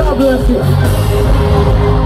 Obrigado.